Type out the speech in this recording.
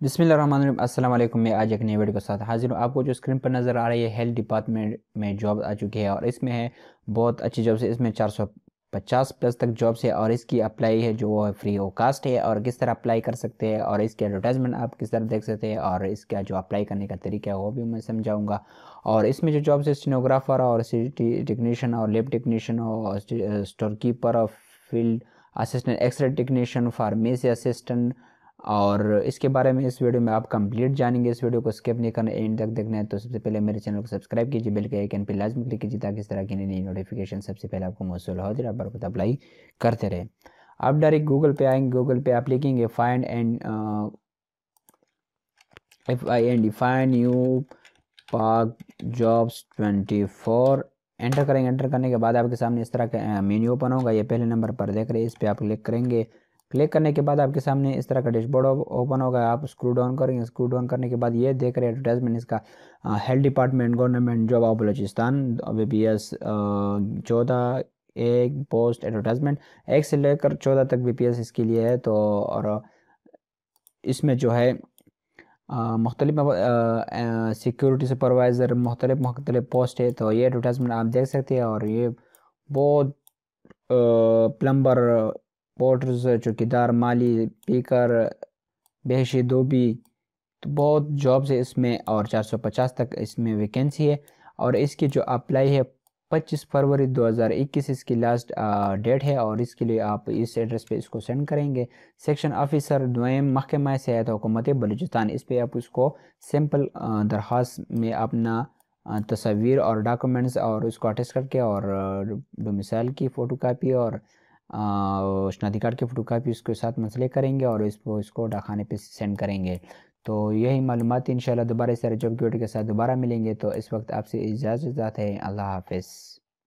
بسم اللہ الرحمن الرحیم السلام علیکم میں آج ایک نئی ویڈیو کے ساتھ حاضر ہوں. آپ کو جو اسکرین پر نظر آ رہی ہے ہیلتھ ڈپارٹمنٹ میں جاب آ چکی ہے اور اس میں ہے بہت اچھی جابس ہے اس میں چار سو پچاس پلس تک جابس ہے اور اس کی اپلائی ہے جو وہ فری او کاسٹ ہے اور کس طرح اپلائی کر سکتے ہیں اور اس کی ایڈورٹائزمنٹ آپ کس طرح دیکھ سکتے ہیں اور اس کا جو اپلائی کرنے کا طریقہ ہے وہ بھی میں سمجھاؤں گا اور اس میں جو جابس ہے سٹینوگرافر اور ٹیکنیشین اور لیب ٹیکنیشین اور اسٹور کیپر اور field assistant X ray technician pharmacy assistant اور اس کے بارے میں اس ویڈیو میں آپ کمپلیٹ جانیں گے، اس ویڈیو کو سکپ نہیں کرنا اینڈ تک دیکھنا ہے۔ تو سب سے پہلے میرے چینل کو سبسکرائب کیجیے بل کے ایکن پہ لازمی کلک کیجیے تاکہ اس طرح کی نئی نوٹیفیکیشن سب سے پہلے آپ کو موصول ہو جائے، آپ اپلائی کرتے رہے۔ آپ ڈائریکٹ گوگل پہ آئیں گے گوگل پہ آپ لکھیں گے find and F I N define U Pak jobs twenty four enter کریں۔ گے انٹر کرنے کے بعد آپ کے سامنے اس طرح کا uh, مینیو اوپن ہوگا۔ یہ پہلے نمبر پر دیکھ رہے ہیں، اس پہ آپ کلک کریں گے۔ کلک کرنے کے بعد آپ کے سامنے اس طرح کا ڈیش بورڈ اوپن ہوگا، آپ اسکرو ڈاؤن کریں گے اسکرو ڈاؤن کرنے کے بعد یہ دیکھ رہے ہیں ایڈورٹائزمنٹ اس کا health department government job of Balochistan B P S چودہ، ایک پوسٹ ایڈورٹائزمنٹ ایک سے لے کر چودہ تک بی پی ایس اس کے لیے ہے، تو، اور اس میں جو ہے مختلف سیکیورٹی سپروائزر مختلف مختلف پوسٹ ہے، تو یہ ایڈورٹائزمنٹ آپ دیکھ سکتے ہیں، اور یہ بہت پلمبر پورٹرز چوکیدار مالی پیکر، بہشی دوبی تو بہت جابز ہے اس میں اور چار سو پچاس تک اس میں ویکینسی ہے اور اس کی جو اپلائی ہے پچیس فروری دو ہزار اکیس، اس کی لاسٹ ڈیٹ ہے اور اس کے لیے آپ اس ایڈریس پہ اس کو سینڈ کریں گے۔ سیکشن آفیسر دویم محکمہ صحت حکومت بلوچستان، اس پہ آپ اس کو سمپل درخواست میں اپنا تصویر اور ڈاکومنٹس اور اس کو اٹیسٹ کر کے اور ڈومیسائل کی فوٹو کاپی اور شناختی کارڈ کی فوٹو کاپی اس کے ساتھ مسئلے کریں گے اور اس کو اس کو ڈاکخانے پہ سینڈ کریں گے۔ تو یہی معلومات انشاءاللہ دوبارہ اس طرح جاب کے ساتھ دوبارہ ملیں گے۔ تو اس وقت آپ سے اجازت ہے۔ اللہ حافظ۔